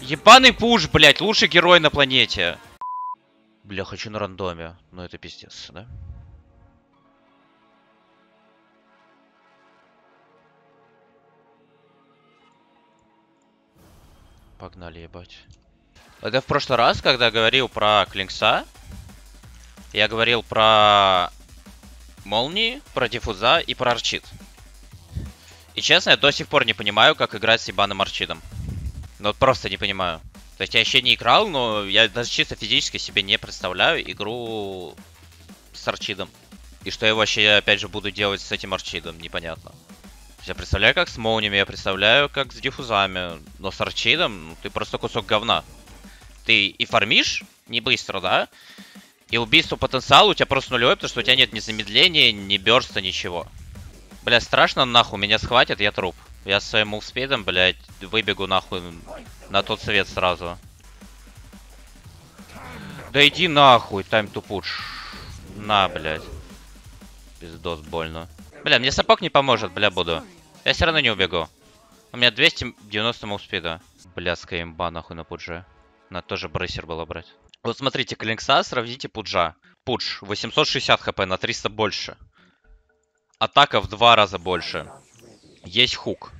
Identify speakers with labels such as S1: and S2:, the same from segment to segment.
S1: Ебаный пуш, блядь, лучший герой на планете. Бля, хочу на рандоме. Ну это пиздец, да? Погнали, ебать. Это в прошлый раз, когда говорил про Клинкса, я говорил про молнии, про диффуза и про арчит. И честно, я до сих пор не понимаю, как играть с ебаным арчидом. Ну вот просто не понимаю. То есть я еще не играл, но я даже чисто физически себе не представляю игру с арчидом. И что я вообще, опять же, буду делать с этим арчидом, непонятно. Я представляю, как с молниями, я представляю, как с диффузами. Но с арчидом ну, ты просто кусок говна. Ты и фармишь не быстро, да? И убийство потенциала у тебя просто нулевой, потому что у тебя нет ни замедления, ни берста, ничего. Бля, страшно нахуй, меня схватят, я труп. Я своим мувспидом, блядь, выбегу нахуй на тот свет сразу. Да иди нахуй, тайм тупуш. На, блядь. Пиздос, больно. Бля, мне сапог не поможет, бля, буду. Я все равно не убегу. У меня 290 мувспида. Блядская имба нахуй на пудже. Надо тоже брейсер было брать. Вот смотрите, Клинкса сравните пуджа. Пудж 860 хп на 300 больше. Атака в два раза больше. Есть хук.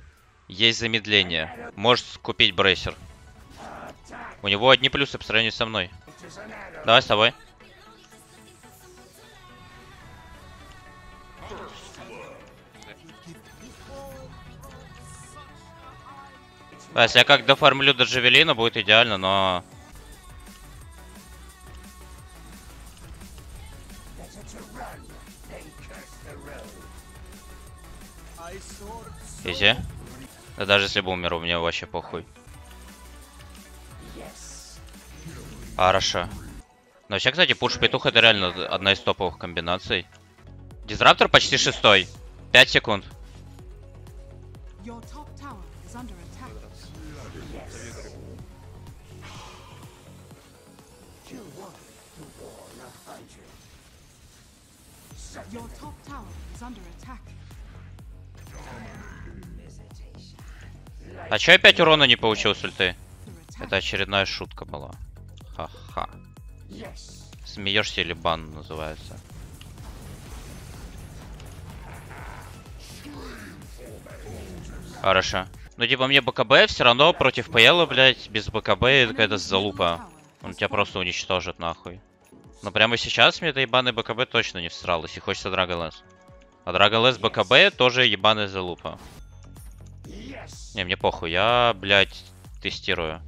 S1: Есть замедление. Можешь купить брейсер. У него одни плюсы по сравнению со мной. Давай с тобой. Да, если я как дофармлю до Джавелина, будет идеально, но... Изи. Да даже если бы умер, у меня вообще похуй. Хорошо. Но вообще, кстати, пуш петух это реально одна из топовых комбинаций. Дизраптор почти шестой. 5 секунд.
S2: Your top tower is under attack.
S1: А чё опять урона не получил с ульты? Это очередная шутка была. Ха-ха. Смеешься или бан называется. Хорошо. Ну типа мне БКБ все равно против ПЛ, блядь, без БКБ это какая-то залупа. Он тебя просто уничтожит нахуй. Но прямо сейчас мне это ебаный БКБ точно не всрал, если хочется Драголес. А Драголес БКБ тоже ебаная залупа. Не, мне похуй, я, блядь, тестирую.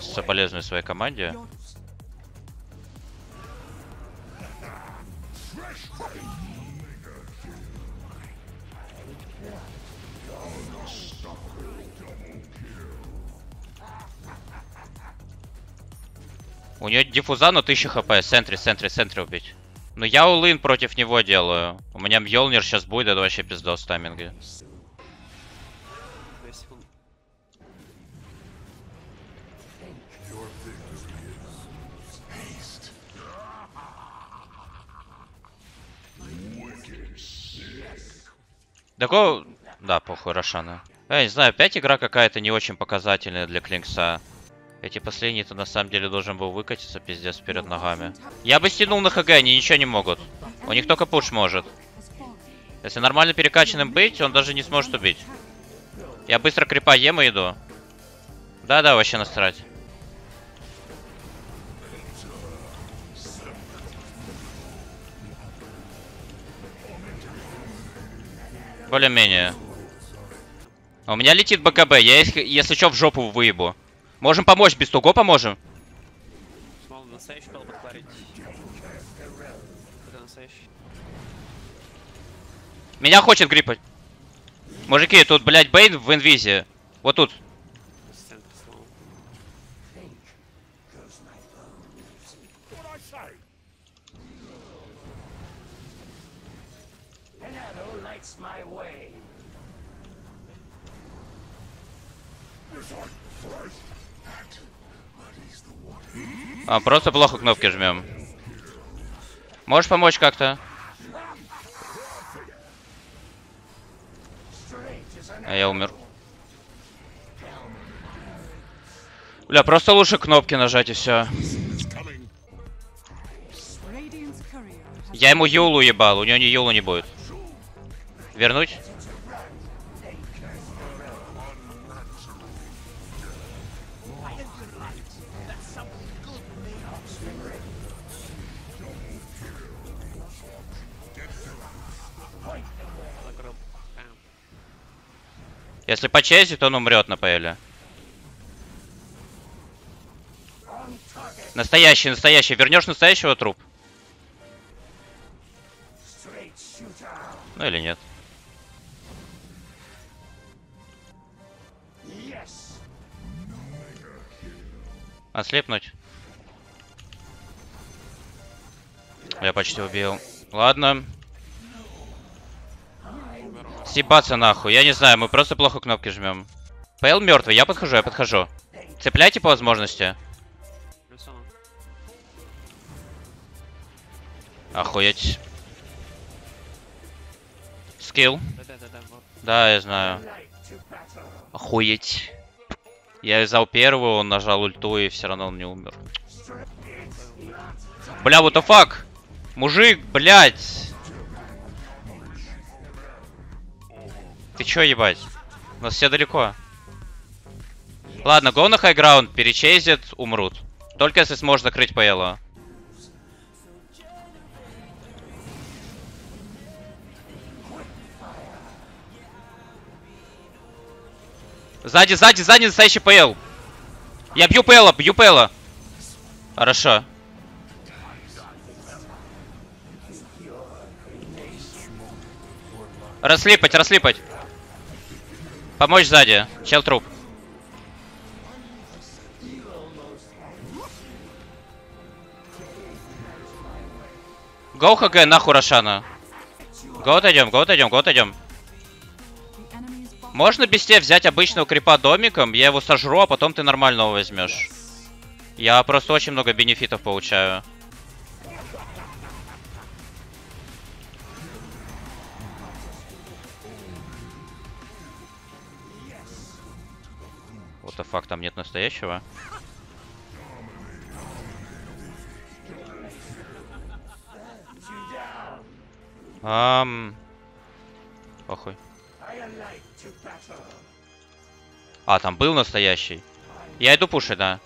S1: Соболезную своей команде. У нее диффуза, но 1000 хп. Центре, центре, центре убить. Но я улын против него делаю. У меня Мьолнир сейчас будет, это вообще пиздос тайминга. Такого... Да, похуй, Рошана. Я не знаю, опять игра какая-то не очень показательная для Клинкса. Эти последние-то на самом деле должен был выкатиться пиздец перед ногами. Я бы стянул на ХГ, они ничего не могут. У них только пуш может. Если нормально перекачанным быть, он даже не сможет убить. Я быстро крипа ем и иду. Да-да, вообще насрать. Более-менее. А У меня летит БКБ, я их, если что, в жопу выебу. Можем помочь, без того поможем.
S3: Смол настоящий пел подкларить. Это настоящий.
S1: Меня хочет гриппать. Мужики, тут, блядь, Бейн в инвизе. Вот тут.
S3: Центра смол.
S1: А, просто плохо кнопки жмем. Можешь помочь как-то? А я умер. Бля, просто лучше кнопки нажать и все. Я ему Юлу ебал, у него не Юлу не будет. Вернуть? Если почезит, он умрет на ПЛ. Настоящий, настоящий. Вернешь настоящего труп? Ну или нет? Ослепнуть. Я почти убил. Ладно. Съебаться нахуй. Я не знаю, мы просто плохо кнопки жмем. ПЛ мертвый, я подхожу, я подхожу. Цепляйте по возможности. Охуеть. Скилл.
S3: Вот.
S1: Да, я знаю. Охуеть. Я взял первую, он нажал ульту и все равно он не умер. Бля, what the fuck? Мужик, блядь. Ты чё, ебать? У нас все далеко. Ладно, go на ground, перечейзит, умрут. Только если сможешь закрыть ПЛ. Сзади, сзади, сзади настоящий ПЛ. Я бью ПЛ, бью ПЛ. Хорошо. Раслипать, раслипать. Помочь сзади. Чел труп. Гоу ХГ, нахуй Рошана. Го отойдем, го отойдем, го отойдем. Можно без тебя взять обычного крипа домиком, я его сожру, а потом ты нормального возьмешь. Я просто очень много бенефитов получаю. The fuck, там нет настоящего. Ам... Похуй. А, там был настоящий. Я иду пушить, да.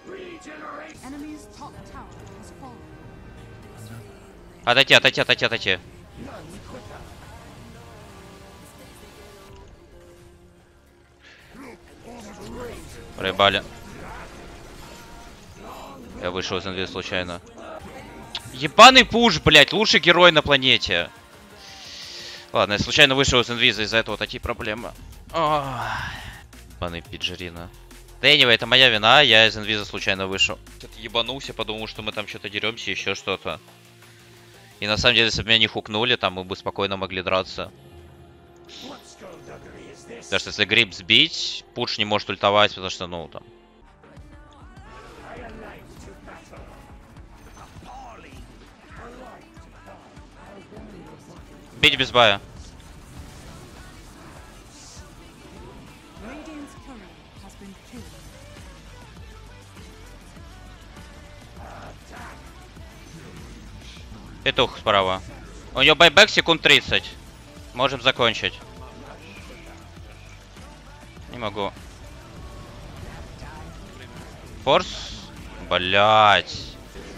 S1: Отойти, отойти, отойти, отойти. Проебали. Я вышел из инвиз случайно. Ебаный пуш, блять, лучший герой на планете. Ладно, я случайно вышел из инвиза, из-за этого такие проблемы. Ох. Ебаный пиджерина. Да anyway, это моя вина, я из инвиза случайно вышел. Что-то ебанулся, подумал, что мы там что-то деремся, еще что-то. И на самом деле, если бы меня не хукнули, там мы бы спокойно могли драться. Потому что если гриб сбить, пуш не может ультовать, потому что, ну, там... Бить без бая. Петух справа. У него байбек секунд 30. Можем закончить. Могу. Форс? Блять.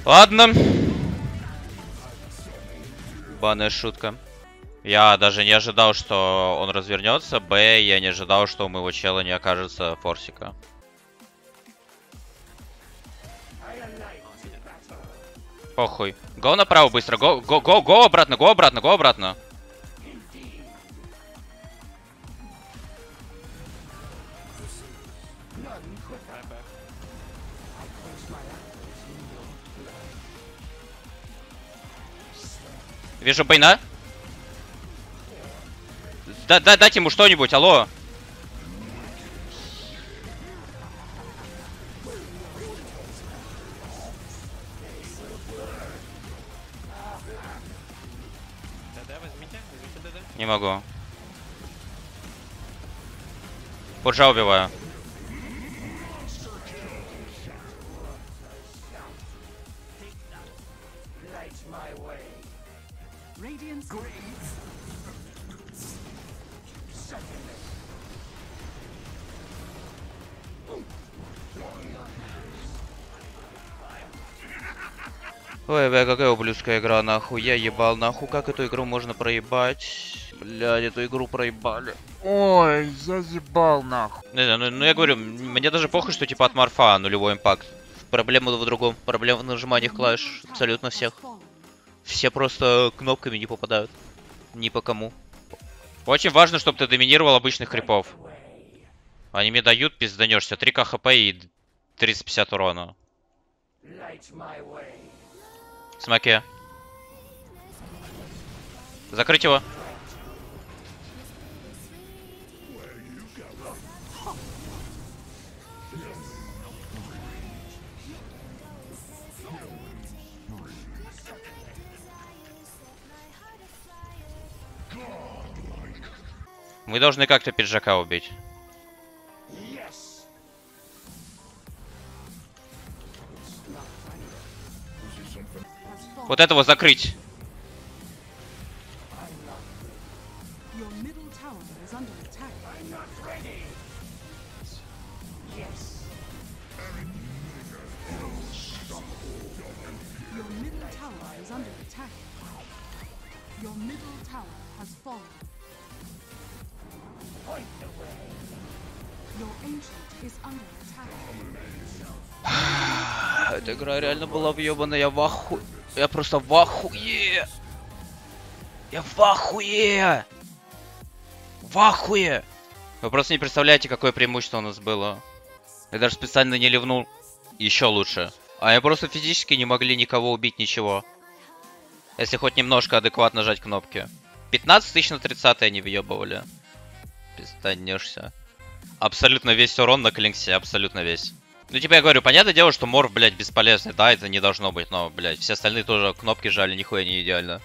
S1: Ладно. Банная шутка. Я даже не ожидал, что он развернется. Б, я не ожидал, что у моего чела не окажется форсика. Похуй. Го направо быстро. Го, го, го, го обратно, го обратно, го обратно. Вижу байна? Да, да, дайте ему что-нибудь, алло. Не могу. Поджа убиваю. Radiance. Grave. Ой, бля, какая ублюдская игра, нахуй. Я ебал, нахуй. Как эту игру можно проебать? Блядь, эту игру проебали. Ой, я ебал, нахуй. Не, не, ну, ну я говорю, мне даже похуй, что типа от Марфа нулевой импакт. Проблема в другом. Проблема в нажимании клавиш абсолютно всех. Все просто кнопками не попадают. Ни по кому. Очень важно, чтобы ты доминировал обычных крипов. Они мне дают, пизданешься. 3 хп и 350 урона. Смоке. Закрыть его. Мы должны как-то пиджака убить. Вот этого закрыть. Эта игра реально была въебана, я в аху... Я просто в ахуе! Я в ахуе! В ахуе! Вы просто не представляете, какое преимущество у нас было. Я даже специально не ливнул еще лучше. А они просто физически не могли никого убить, ничего. Если хоть немножко адекватно жать кнопки. 15 тысяч на 30 они въебывали. Пизданешься. Абсолютно весь урон на клинксе, абсолютно весь. Ну, типа, я говорю, понятное дело, что морф, блядь, бесполезный, да, это не должно быть, но, блядь, все остальные тоже кнопки жали, нихуя не идеально.